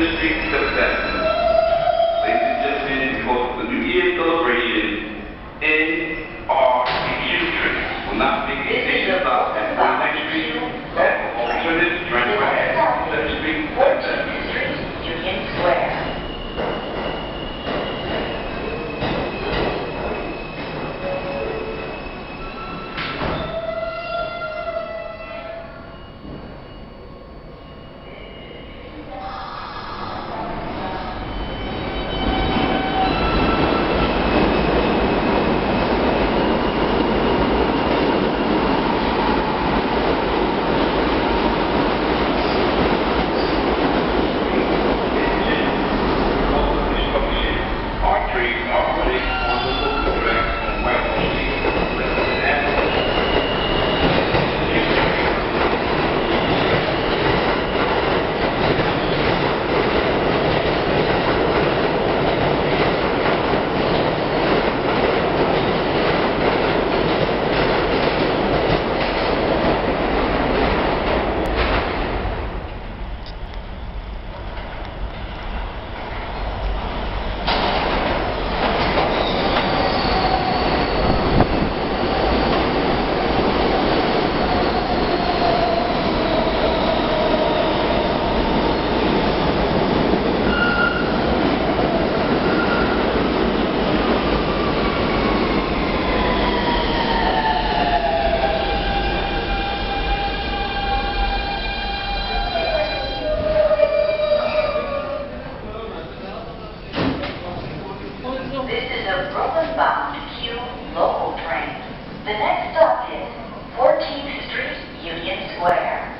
industry success. Ladies and gentlemen, for the New Year celebration, NRQ drinks will not make a about that. stop to local train. The next stop is 14th Street, Union Square.